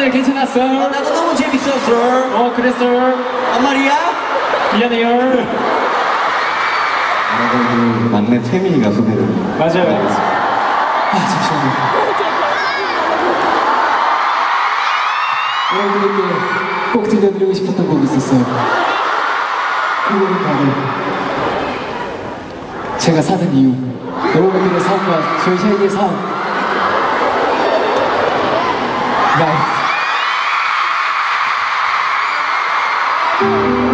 네, 괜찮았어. 나도 너무 재밌었어. 어, 그랬어. 아 말이야? 미안해요. 그 막내 태민이가 소개를. 맞아요. 아, 잠시만요. 여러분들께 꼭 들려드리고 싶었던 곡이 있었어요. 그 곡은 바로 제가 사는 이유. 여러분들의 삶과 저희 샤이의 삶. 라이프. Thank you.